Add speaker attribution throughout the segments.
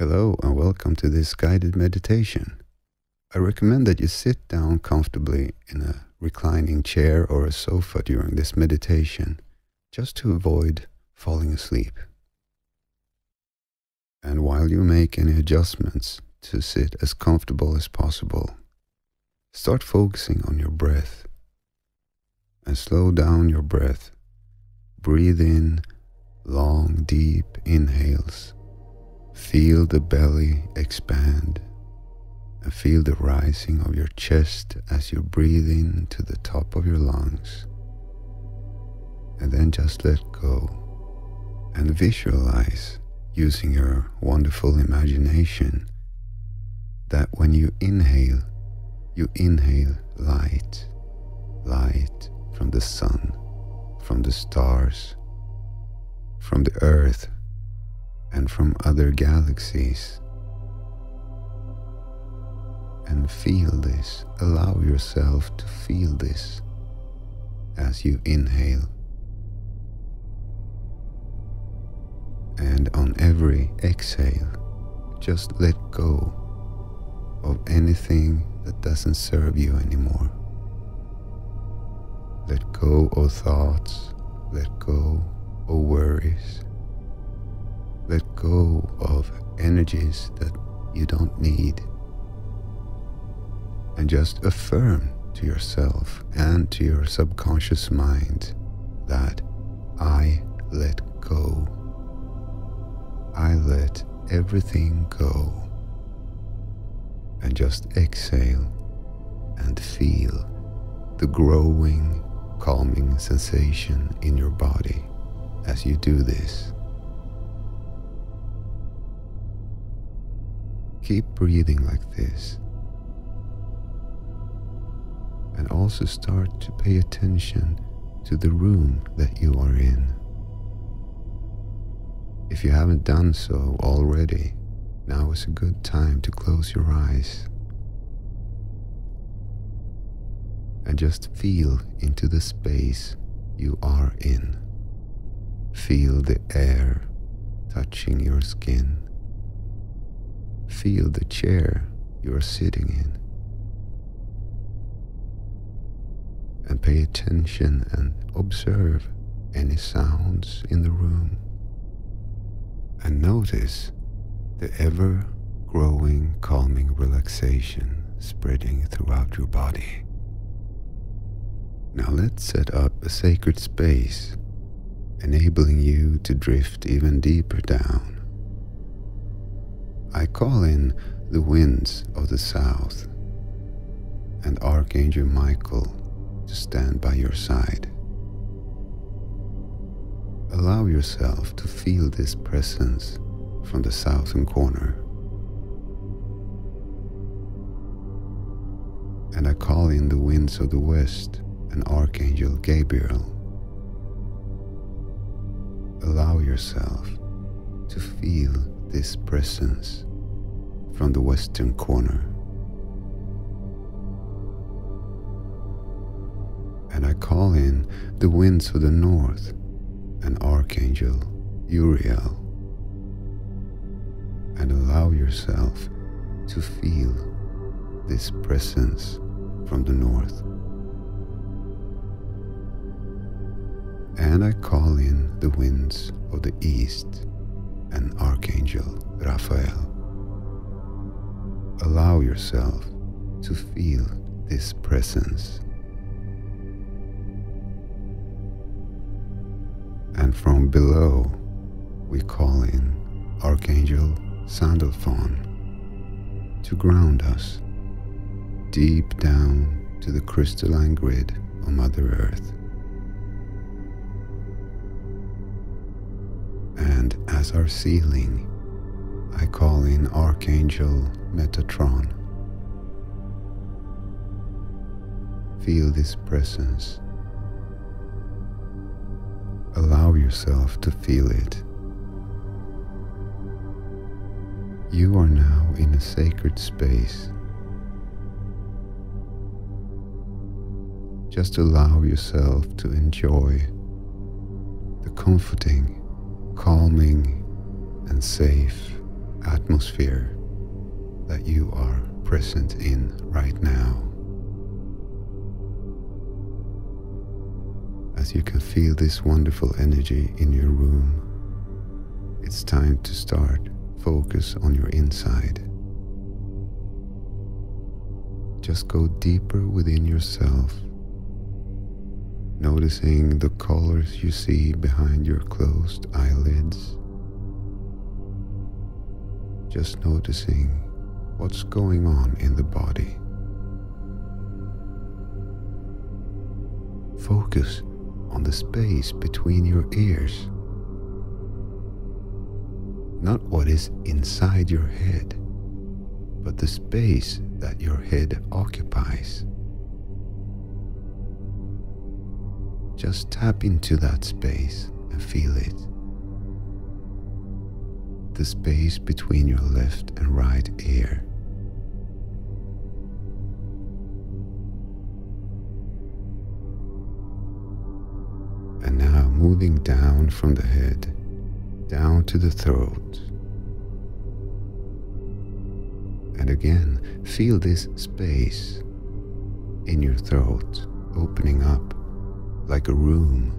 Speaker 1: Hello and welcome to this guided meditation. I recommend that you sit down comfortably in a reclining chair or a sofa during this meditation, just to avoid falling asleep. And while you make any adjustments to sit as comfortable as possible, start focusing on your breath and slow down your breath. Breathe in long, deep inhales Feel the belly expand and feel the rising of your chest as you breathe in to the top of your lungs. And then just let go and visualize using your wonderful imagination that when you inhale, you inhale light, light from the sun, from the stars, from the earth and from other galaxies. And feel this, allow yourself to feel this as you inhale. And on every exhale, just let go of anything that doesn't serve you anymore. Let go of thoughts, let go of worries let go of energies that you don't need. And just affirm to yourself and to your subconscious mind that I let go. I let everything go. And just exhale and feel the growing, calming sensation in your body as you do this. Keep breathing like this. And also start to pay attention to the room that you are in. If you haven't done so already, now is a good time to close your eyes and just feel into the space you are in. Feel the air touching your skin. Feel the chair you are sitting in. And pay attention and observe any sounds in the room. And notice the ever growing calming relaxation spreading throughout your body. Now let's set up a sacred space, enabling you to drift even deeper down I call in the winds of the south and Archangel Michael to stand by your side. Allow yourself to feel this presence from the southern corner. And I call in the winds of the west and Archangel Gabriel. Allow yourself to feel this presence from the western corner. And I call in the winds of the north and Archangel Uriel. And allow yourself to feel this presence from the north. And I call in the winds of the east and Archangel Raphael. Allow yourself to feel this presence. And from below, we call in Archangel Sandalphon to ground us deep down to the crystalline grid of Mother Earth. And as our ceiling, I call in Archangel Metatron. Feel this presence. Allow yourself to feel it. You are now in a sacred space. Just allow yourself to enjoy the comforting calming and safe atmosphere that you are present in right now. As you can feel this wonderful energy in your room, it's time to start focus on your inside. Just go deeper within yourself, noticing the colors you see behind your closed eyelids. Just noticing what's going on in the body. Focus on the space between your ears, not what is inside your head, but the space that your head occupies. Just tap into that space and feel it. The space between your left and right ear. And now moving down from the head, down to the throat. And again, feel this space in your throat opening up like a room.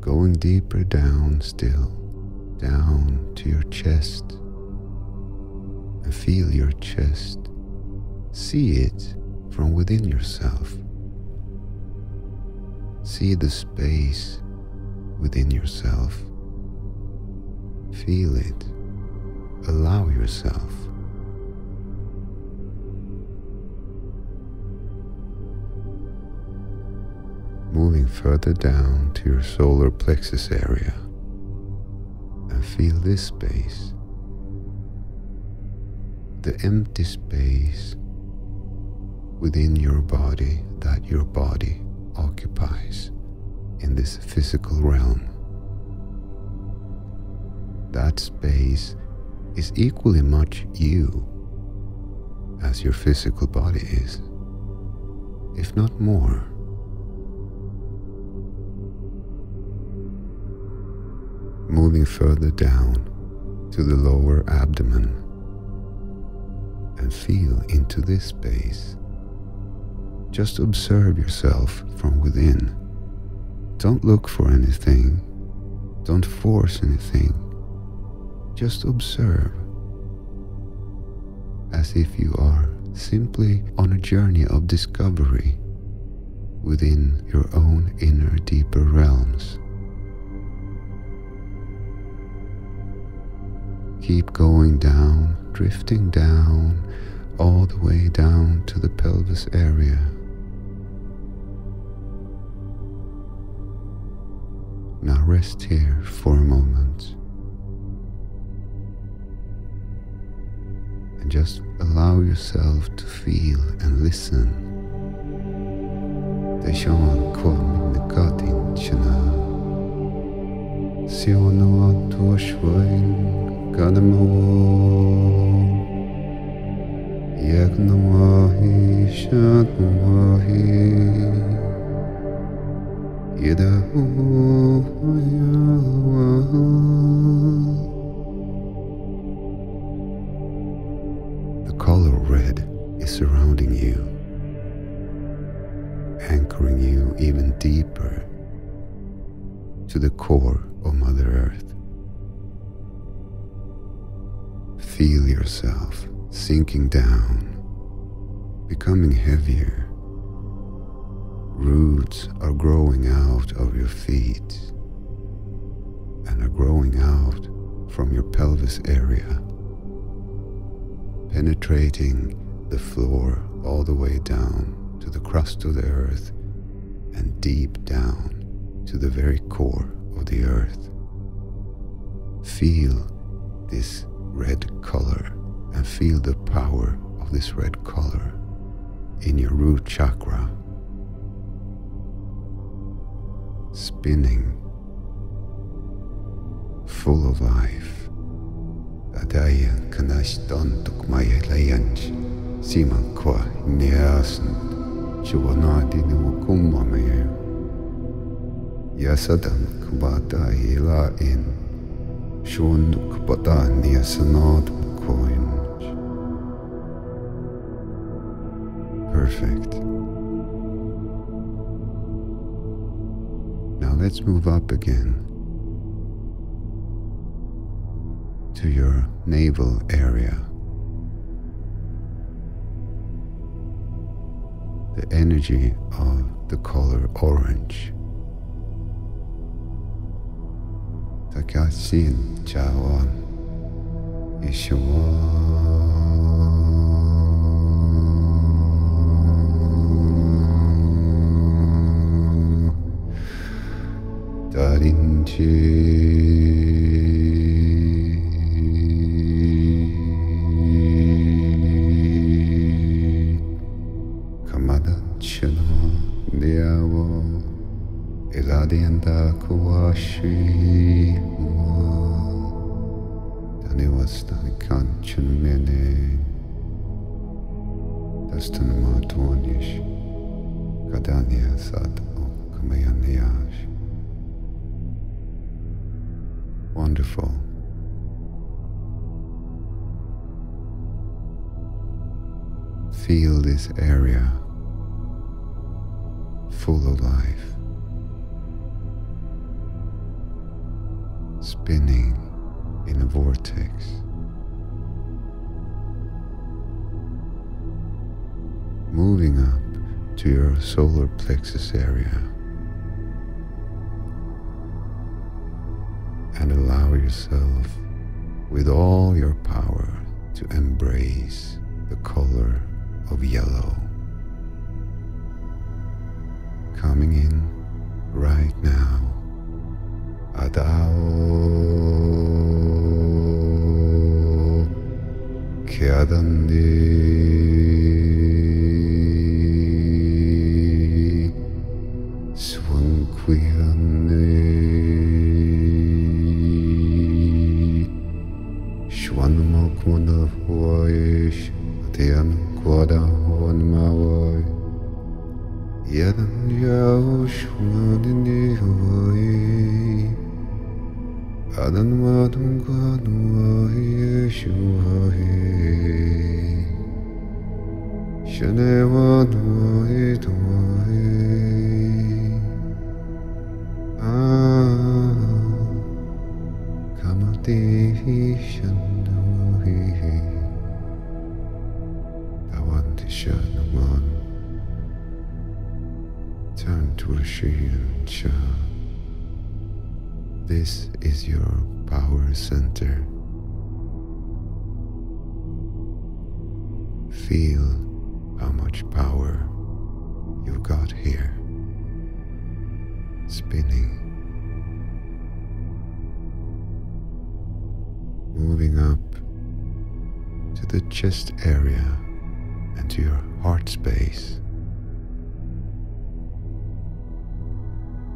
Speaker 1: Going deeper down still, down to your chest, and feel your chest. See it from within yourself. See the space within yourself. Feel it. Allow yourself. Further down to your solar plexus area and feel this space. The empty space within your body that your body occupies in this physical realm. That space is equally much you as your physical body is, if not more. Moving further down to the lower abdomen and feel into this space. Just observe yourself from within don't look for anything. Don't force anything. Just observe as if you are simply on a journey of discovery within your own inner deeper realms. Keep going down, drifting down, all the way down to the pelvis area. Now rest here for a moment and just allow yourself to feel and listen. Det shan kwam the godin chana. Siono toshwain The color red is surrounding you, anchoring you even deeper to the core of Mother Earth. Feel yourself sinking down, becoming heavier Roots are growing out of your feet and are growing out from your pelvis area, penetrating the floor all the way down to the crust of the earth and deep down to the very core of the earth. Feel this red color and feel the power of this red color in your root chakra spinning, full of life. Adaya kanashton tukmaya layanch, siman kwa niasan, chuanadi no kumamayo. Yasadam kubata ila in Shund kubata niasanad coin. Perfect. Now let's move up again to your navel area. The energy of the color orange. Takasin Chawan Ishawan Darinchi area full of life, spinning in a vortex. Moving up to your solar plexus area and allow yourself with all your power to embrace the color of yellow. Is your power center. Feel how much power you've got here. Spinning. Moving up to the chest area and to your heart space.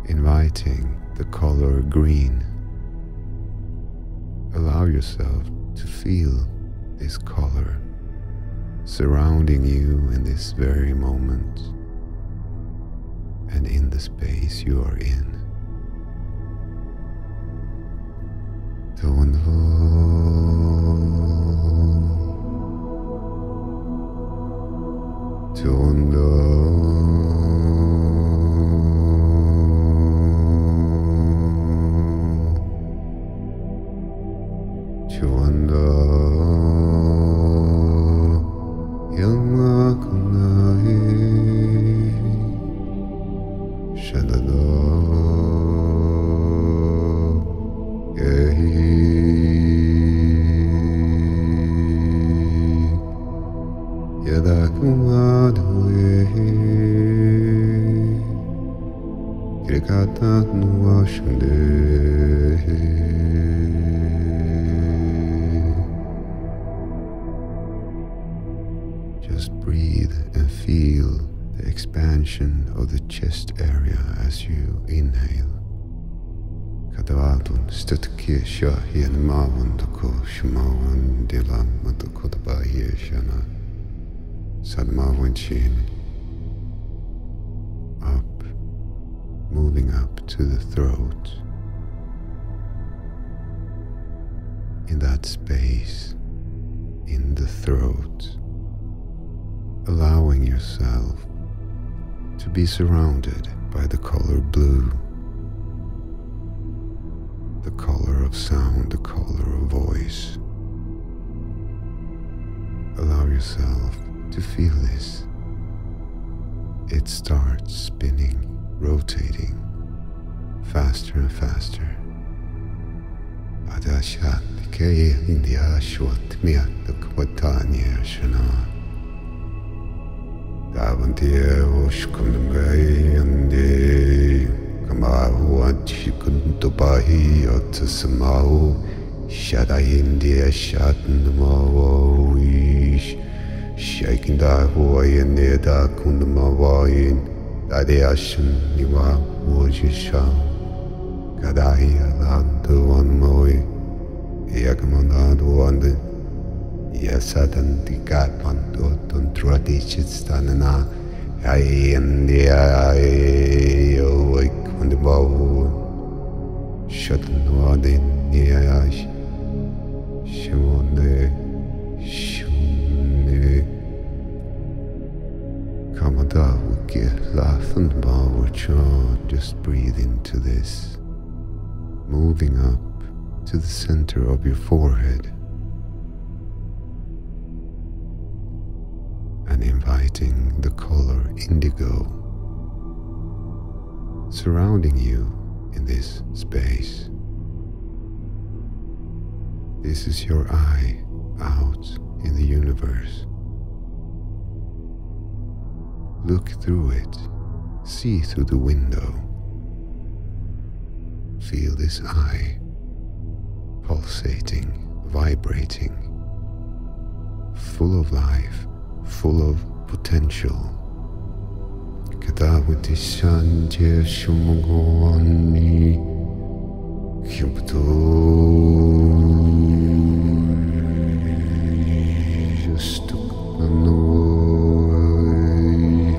Speaker 1: Inviting the color green. Allow yourself to feel this color surrounding you in this very moment and in the space you are in. Breathe and feel the expansion of the chest area as you inhale. Kadavatun stutke shahian mavandako shmavan dilam matakodabahye shana. Sadmawanchin. Up, moving up to the throat. In that space, in the throat, allowing yourself to be surrounded by the color blue, the color of sound, the color of voice. Allow yourself to feel this. It starts spinning, rotating faster and faster. Adashat Kaya India Shwat Miatuk Watanya Shana. shaking da hoi and near da kundamawain, Dadiashin Niwa Wojisha, Kadahi Alandu on Moi, Yakamandadu on the Dotun Tradichitstanana Ayendia Ayoik Kundabawu Shatan Wadin Niash Shimone Shune Kamada Wiki Lathan Bawacha Just breathe into this. Moving up to the center of your forehead surrounding you in this space. This is your eye out in the universe. Look through it, see through the window. Feel this eye pulsating, vibrating, full of life, full of potential. Kadawati Shantya Shumagwani Kyubto Justukmanoi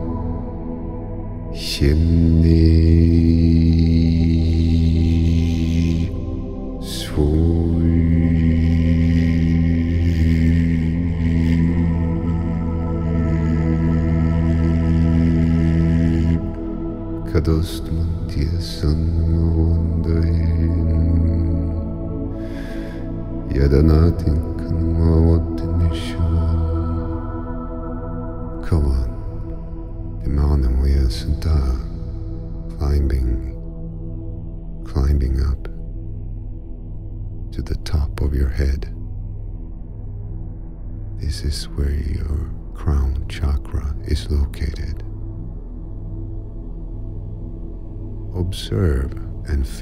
Speaker 1: kadost mantiesan mavandayim yadanatin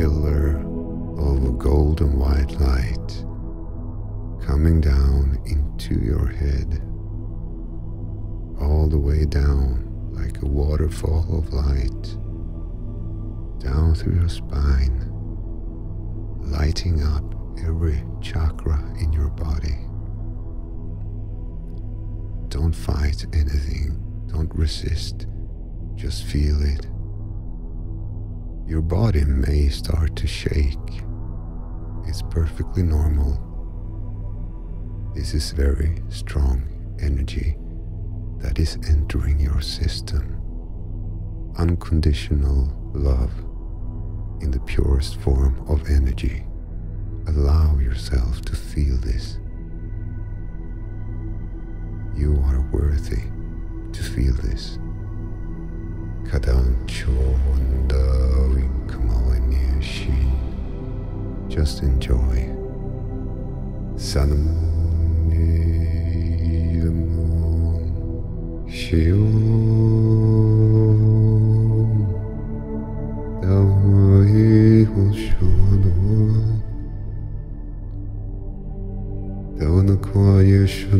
Speaker 1: pillar of golden white light coming down into your head all the way down like a waterfall of light down through your spine, lighting up every chakra in your body. Don't fight anything, don't resist, just feel it. Your body may start to shake. It's perfectly normal. This is very strong energy that is entering your system. Unconditional love in the purest form of energy. Allow yourself to feel this. You are worthy to feel this. Just enjoy. Sanam Shiom Shunaway. Dona Kwaya Shunaway.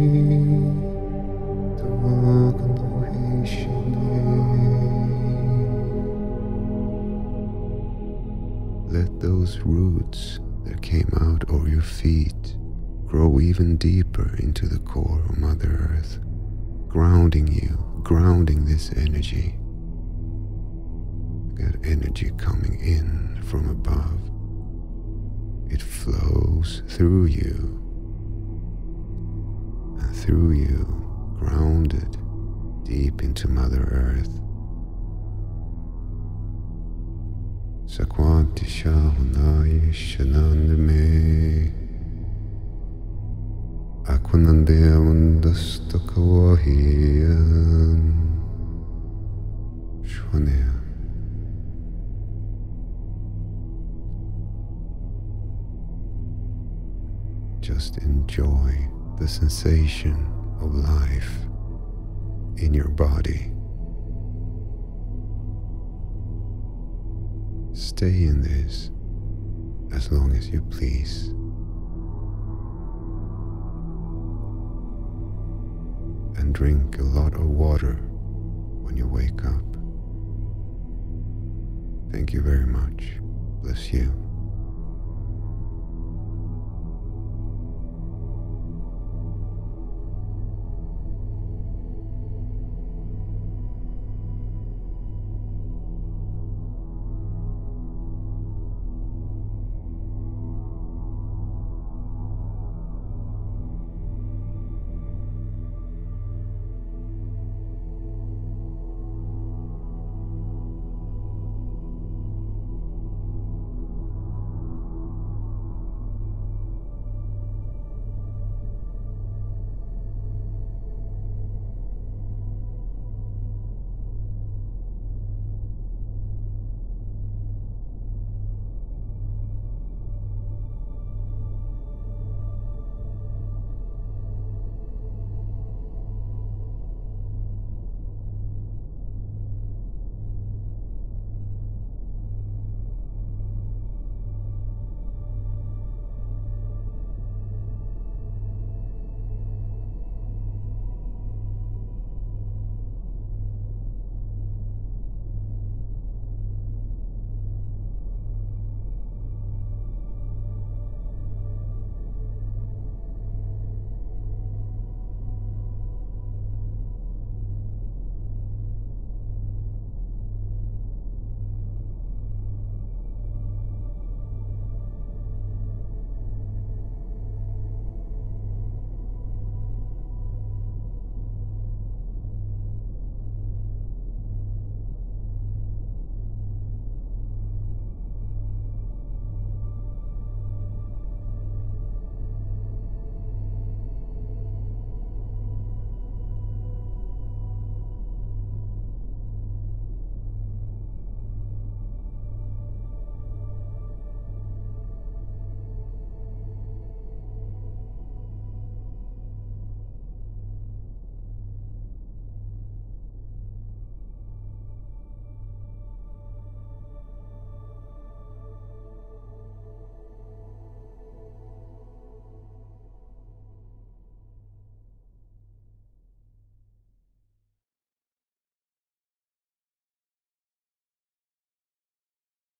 Speaker 1: those roots that came out over your feet grow even deeper into the core of Mother Earth, grounding you, grounding this energy. That energy coming in from above. It flows through you, and through you, grounded deep into Mother Earth. Sakwanti Shahunai Shanandame. Akunandeavundastakawahiyan Shwanea Just enjoy the sensation of life in your body. Stay in this as long as you please. And drink a lot of water when you wake up. Thank you very much. Bless you.